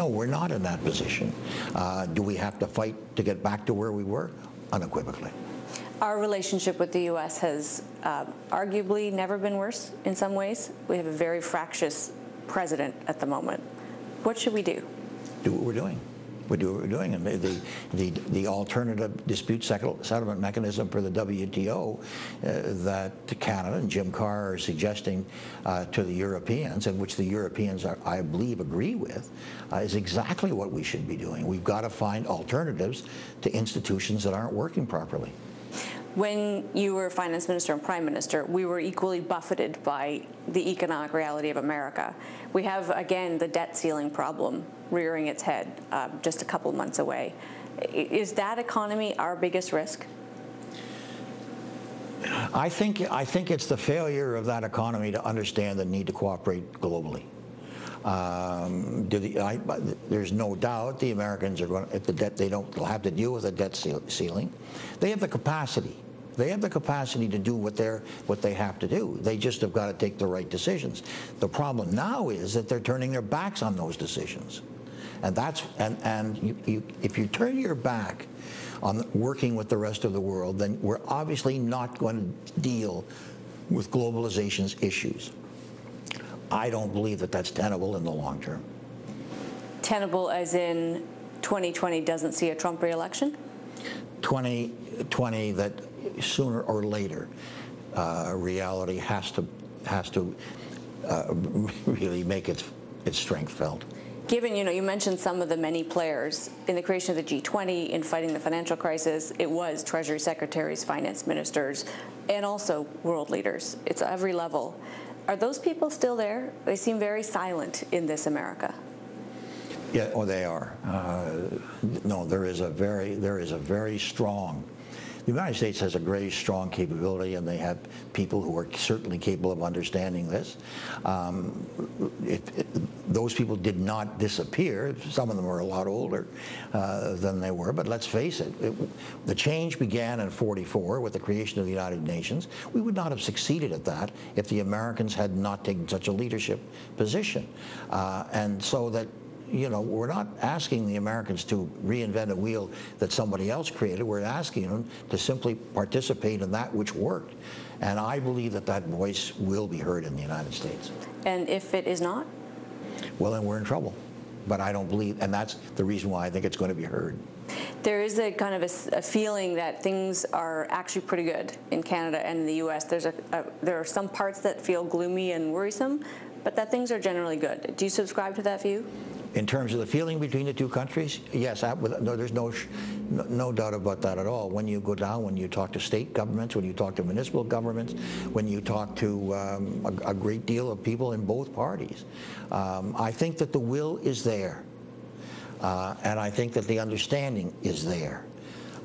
No, we're not in that position. Uh, do we have to fight to get back to where we were? Unequivocally. Our relationship with the U.S. has uh, arguably never been worse in some ways. We have a very fractious president at the moment. What should we do? Do what we're doing. We do what we're doing. And the, the, the alternative dispute settlement mechanism for the WTO uh, that Canada and Jim Carr are suggesting uh, to the Europeans, and which the Europeans, are, I believe, agree with, uh, is exactly what we should be doing. We've got to find alternatives to institutions that aren't working properly. When you were finance minister and prime minister, we were equally buffeted by the economic reality of America. We have, again, the debt ceiling problem rearing its head uh, just a couple months away. Is that economy our biggest risk? I think, I think it's the failure of that economy to understand the need to cooperate globally. Um, the, I, there's no doubt the Americans are going to, if the debt, they don't have to deal with a debt ceiling. They have the capacity. They have the capacity to do what they're what they have to do. They just have got to take the right decisions. The problem now is that they're turning their backs on those decisions, and that's and and you, you, if you turn your back on working with the rest of the world, then we're obviously not going to deal with globalization's issues. I don't believe that that's tenable in the long term. Tenable as in 2020 doesn't see a Trump reelection? 2020 that sooner or later uh, reality has to has to uh, really make its its strength felt. Given, you know, you mentioned some of the many players in the creation of the G20, in fighting the financial crisis, it was Treasury secretaries, finance ministers, and also world leaders. It's every level. Are those people still there? They seem very silent in this America. Yeah, or oh, they are. Uh, no, there is a very there is a very strong. The United States has a very strong capability, and they have people who are certainly capable of understanding this. Um, it, it, those people did not disappear. Some of them are a lot older uh, than they were, but let's face it, it, the change began in 44 with the creation of the United Nations. We would not have succeeded at that if the Americans had not taken such a leadership position. Uh, and so that you know, we're not asking the Americans to reinvent a wheel that somebody else created. We're asking them to simply participate in that which worked. And I believe that that voice will be heard in the United States. And if it is not? Well, then we're in trouble. But I don't believe, and that's the reason why I think it's going to be heard. There is a kind of a, a feeling that things are actually pretty good in Canada and in the U.S. There's a, a, there are some parts that feel gloomy and worrisome, but that things are generally good. Do you subscribe to that view? In terms of the feeling between the two countries, yes, I, no, there's no, no, doubt about that at all. When you go down, when you talk to state governments, when you talk to municipal governments, when you talk to um, a, a, great deal of people in both parties, um, I think that the will is there. Uh, and I think that the understanding is there.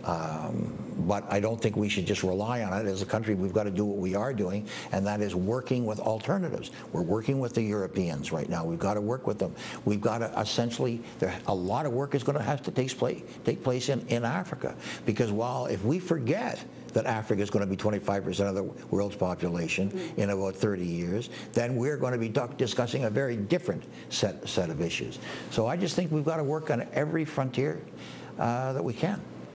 Um, but I don't think we should just rely on it. As a country, we've got to do what we are doing, and that is working with alternatives. We're working with the Europeans right now. We've got to work with them. We've got to essentially, there, a lot of work is going to have to take place, take place in, in Africa. Because while if we forget that Africa is going to be 25% of the world's population mm. in about 30 years, then we're going to be discussing a very different set, set of issues. So I just think we've got to work on every frontier uh, that we can.